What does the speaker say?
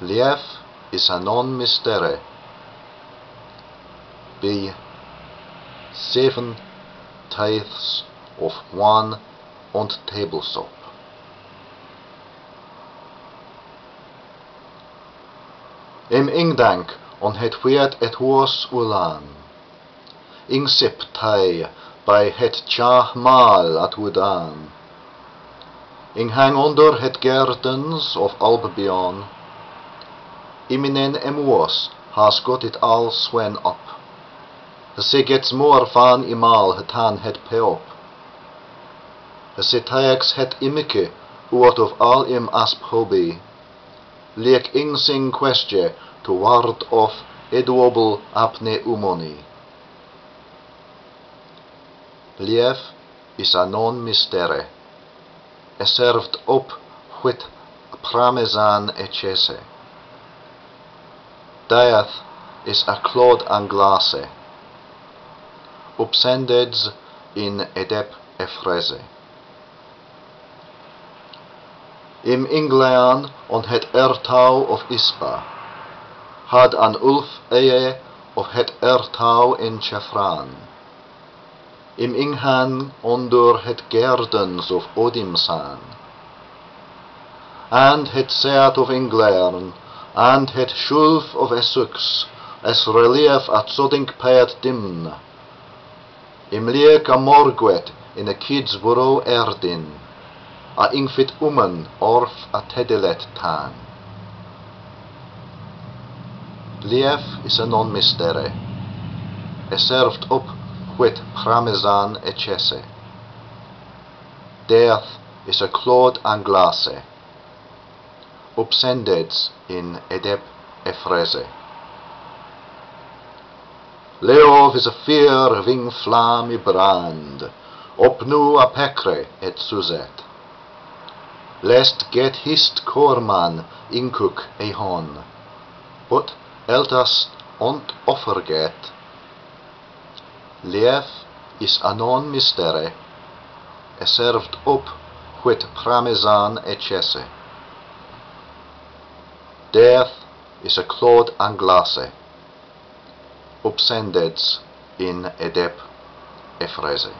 Lief is a non mystere. Be seven tithes of one und tabelsop. Im ingdank on het weert et was ulan. Ing sip tai by het tja mal at wudan. Ing hang onder het gardens of Albion. Iminen emuos has got it all swen op. Se gets more van imal het han het peop. Se tajax het imike uot of all im asp hobby. Lek ing sing question to ward of eduobel apne umoni. Lief is a non mystere. E served op whit pramesan echese. Diath is a clod anglase. Upsendeds in edep efrese. Im Inglean on het ertau of Ispa had an ulf eye of het ertau in Chefran. Im Inghan onder het gardens of Odimsan. And het seat of Inglaern, and het schulf of Essex, as relief at Sodink Payat Dimn. Im leek a morgwet in a kidsboro erdin, a ingfit umen orf a tedilet tan. Lief is a non mystere, e served up whit parmesan echese. Death is a clod anglase, obsendeds in Edep Ephrese. Leov is a fear of ing flam i brand, opnu apecre et suzet. Lest get hist corman incuc ehon, but eltas ont offerget. Lev is anon mistere, eserved up quid pramesan ecesse. Death is a clod anglase, upsendeds in edep efrese.